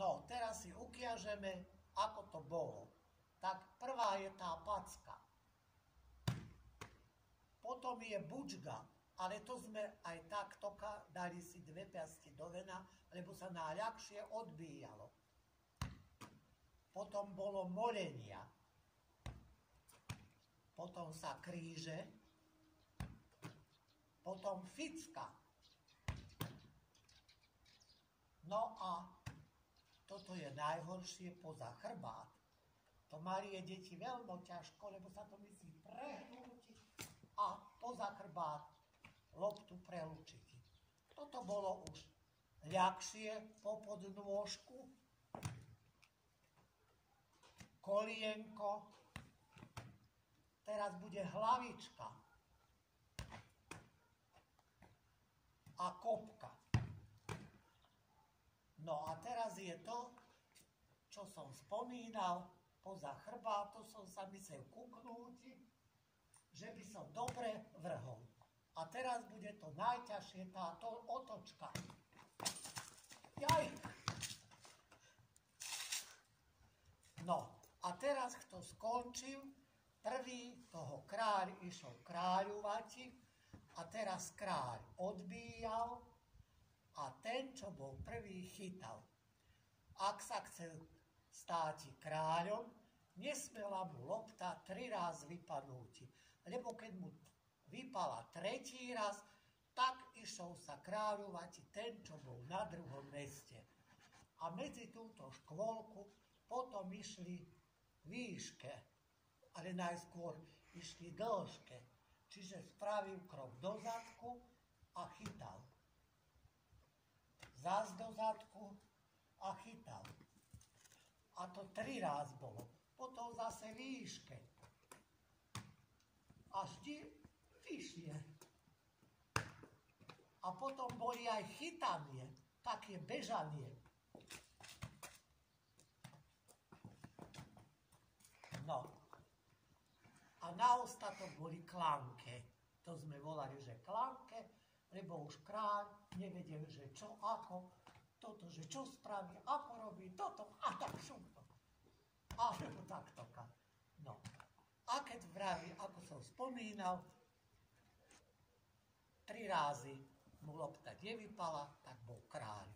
No, teraz si ukiažeme, ako to bolo. Tak prvá je tá packa. Potom je bučga, ale to sme aj takto dali si dve piasky do vena, lebo sa najľahšie odbíjalo. Potom bolo molenia. Potom sa kríže. Potom ficka. No a najhoršie poza chrbát. To mali deti veľmi ťažko, lebo sa to myslí prehnúť a poza chrbát loptu prelúčiť. Toto bolo už ľahšie po podnôžku, kolienko, teraz bude hlavička a kopka. No a teraz je to, čo som spomínal, poza chrbáto som sa myslel kuknúť, že by som dobre vrhol. A teraz bude to najťažšie, táto otočka. Jaj! No, a teraz kto skončil, prvý toho kráľ išiel kráľovati a teraz kráľ odbíjal a ten, čo bol prvý, chytal. Ak sa chcel stáť kráľom, nesmela mu lopta tri raz vypadnúť, lebo keď mu vypala tretí raz, tak išiel sa kráľovať ten, čo bol na druhom meste. A medzi túto škôlku potom išli výške, ale najskôr išli dĺžke. Čiže spravil krok do zadku a chytal. Zás do zadku a chytal. A to tri raz bolo. Potom zase výške. A vždy vyššie. A potom boli aj chytanie, také bežanie. No. A na ostatok boli klanke. To sme volali, že klanke, lebo už kráľ nevedel, že čo, ako, toto, že čo spraví, ako robí, toto, a tak šumto. Alebo takto. No. A keď vraví, ako som spomínal, tri rázy mu lopta nevypala, tak bol kráľ.